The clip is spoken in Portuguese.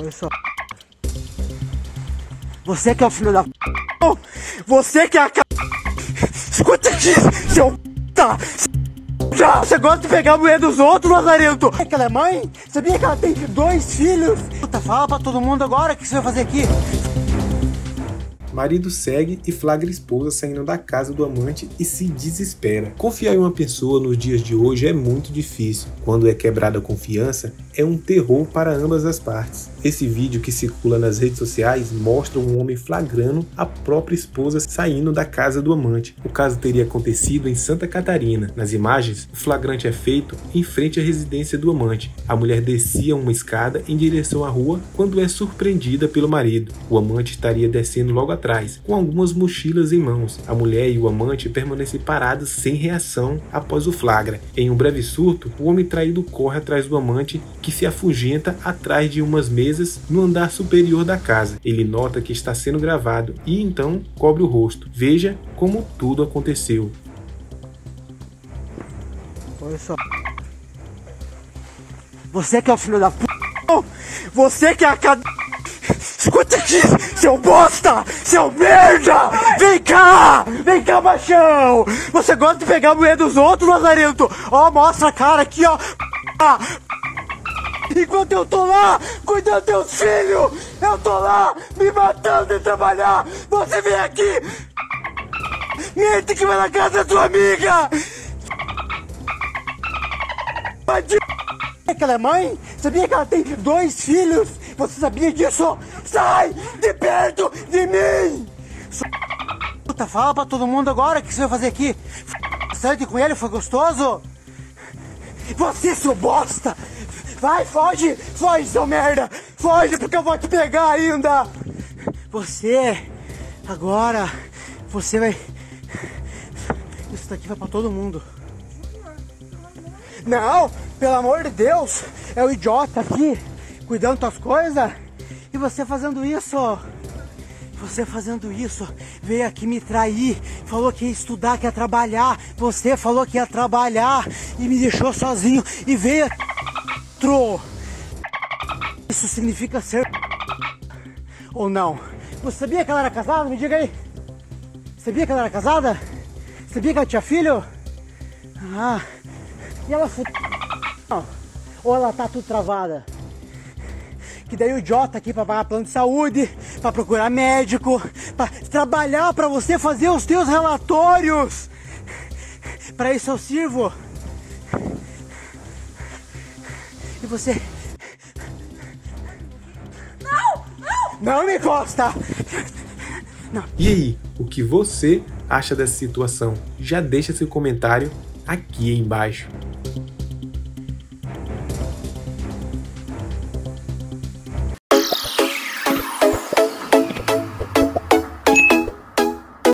Olha só. Você que é o filho da. Você que é a. Escuta aqui, seu p. Você gosta de pegar a mulher dos outros, Lazarento? Sabia que ela é mãe? Sabia que ela tem dois filhos? Puta, fala pra todo mundo agora o que você vai fazer aqui. Marido segue e flagra esposa saindo da casa do amante e se desespera. Confiar em uma pessoa nos dias de hoje é muito difícil. Quando é quebrada a confiança, é um terror para ambas as partes. Esse vídeo que circula nas redes sociais mostra um homem flagrando a própria esposa saindo da casa do amante. O caso teria acontecido em Santa Catarina. Nas imagens, o flagrante é feito em frente à residência do amante. A mulher descia uma escada em direção à rua quando é surpreendida pelo marido. O amante estaria descendo logo atrás, com algumas mochilas em mãos. A mulher e o amante permanecem parados sem reação após o flagra. Em um breve surto, o homem traído corre atrás do amante, que se afugenta atrás de umas mesas no andar superior da casa. Ele nota que está sendo gravado e então cobre o rosto. Veja como tudo aconteceu. Olha só. Você que é o filho da p. Você que é a cad... Escuta aqui, seu bosta! Seu merda! Vem cá! Vem cá, machão! Você gosta de pegar a mulher dos outros, Lazarento? Ó, mostra a cara aqui, ó! Enquanto eu tô lá cuidando dos teus filhos, eu tô lá me matando de trabalhar. Você vem aqui, mente que vai na casa da tua amiga. Sabia que ela é mãe? Sabia que ela tem dois filhos? Você sabia disso? Sai de perto de mim! Puta, fala pra todo mundo agora o que você vai fazer aqui. Sante com ele, foi gostoso? Você, seu bosta! Vai, foge! Foge, seu merda! Foge, porque eu vou te pegar ainda! Você, agora, você vai... Isso daqui vai pra todo mundo. Não, pelo amor de Deus! É o idiota aqui, cuidando das coisas, e você fazendo isso! Você fazendo isso, veio aqui me trair, falou que ia estudar, que ia trabalhar. Você falou que ia trabalhar e me deixou sozinho e veio outro. Isso significa ser ou não? Você sabia que ela era casada? Me diga aí. Sabia que ela era casada? Sabia que ela tinha filho? Ah, e ela foi. Ou ela tá tudo travada? Que daí o idiota aqui para pagar plano de saúde, para procurar médico, para trabalhar para você fazer os teus relatórios. Para isso eu sirvo. E você. Não! Não! Não me encosta! Não. E aí, o que você acha dessa situação? Já deixa seu comentário aqui embaixo.